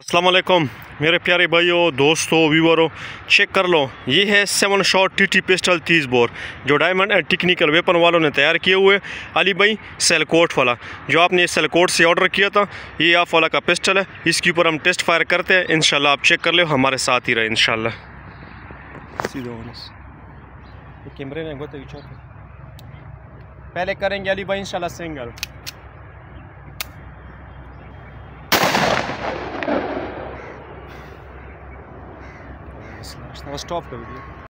असलम मेरे प्यारे भाइयों, दोस्तों, व्यूवरों चेक कर लो। ये है seven shot T T pistol तीस बोर जो डायमंड एंड टेक्निकल वेपन वालों ने तैयार किए हुए। अली भाई सेलकोट वाला। जो आपने सेलकोट से ऑर्डर किया था, ये आप वाला का पिस्टल है। इसके ऊपर हम टेस्ट फायर करते हैं। इन आप चेक कर लो, हमारे साथ ही रहे इन कैमरे में पहले करेंगे अली भाई इन सिंगल Stop कर दिया